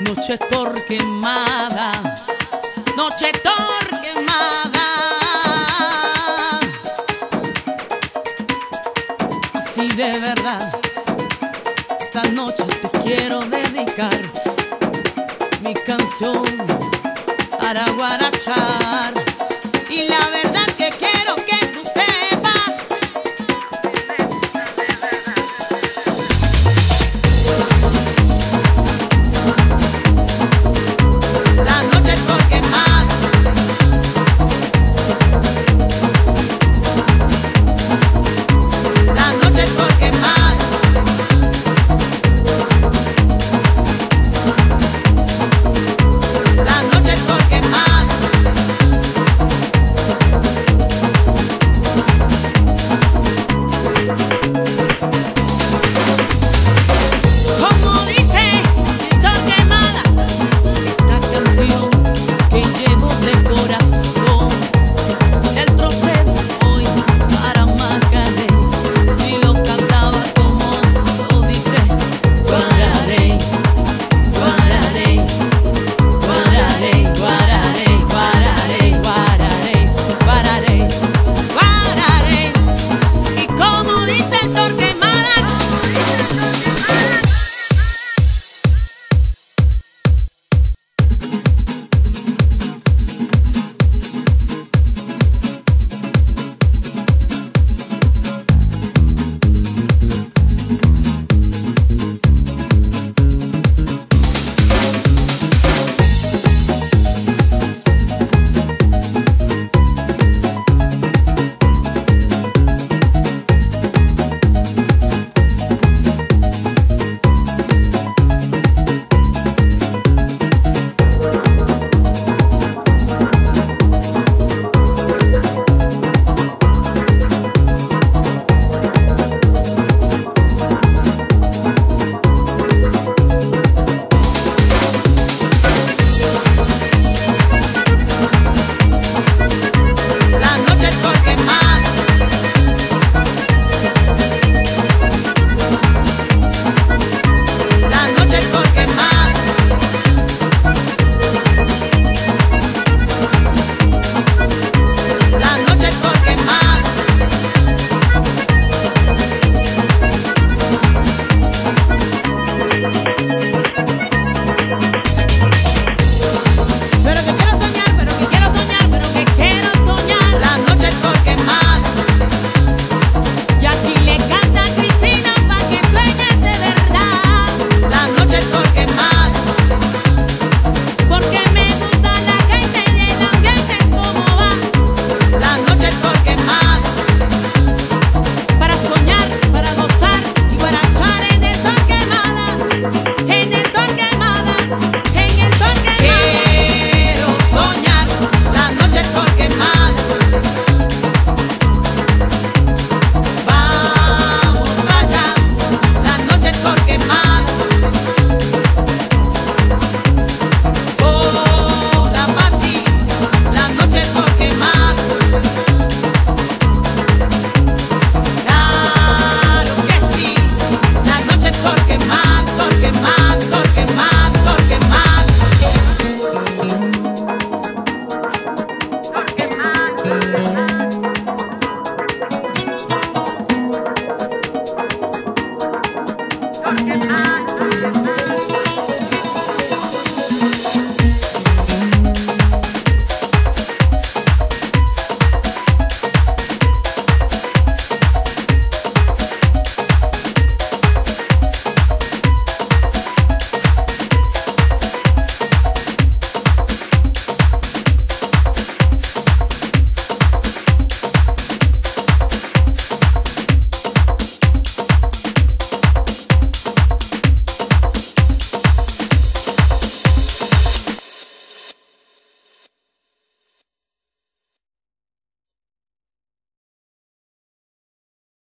noche torquemada, noche torquemada. Así de verdad, esta noche te quiero dedicar mi canción para guarachar.